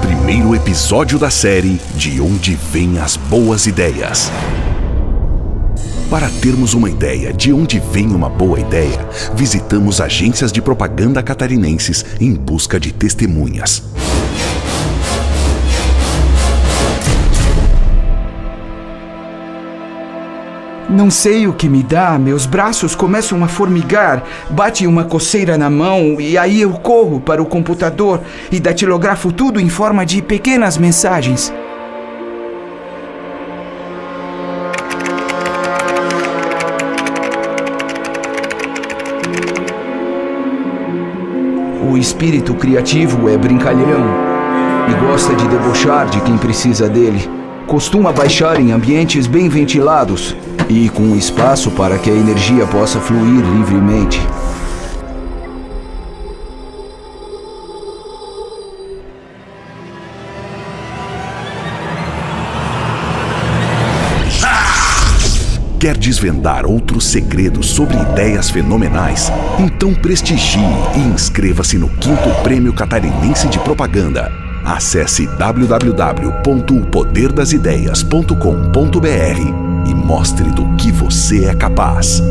primeiro episódio da série De Onde Vêm as Boas Ideias. Para termos uma ideia de onde vem uma boa ideia, visitamos agências de propaganda catarinenses em busca de testemunhas. Não sei o que me dá, meus braços começam a formigar, bate uma coceira na mão e aí eu corro para o computador e datilografo tudo em forma de pequenas mensagens. O espírito criativo é brincalhão e gosta de debochar de quem precisa dele. Costuma baixar em ambientes bem ventilados e com espaço para que a energia possa fluir livremente. Quer desvendar outros segredos sobre ideias fenomenais? Então prestigie e inscreva-se no quinto Prêmio Catarinense de Propaganda. Acesse www.poderdasideias.com.br e mostre do que você é capaz.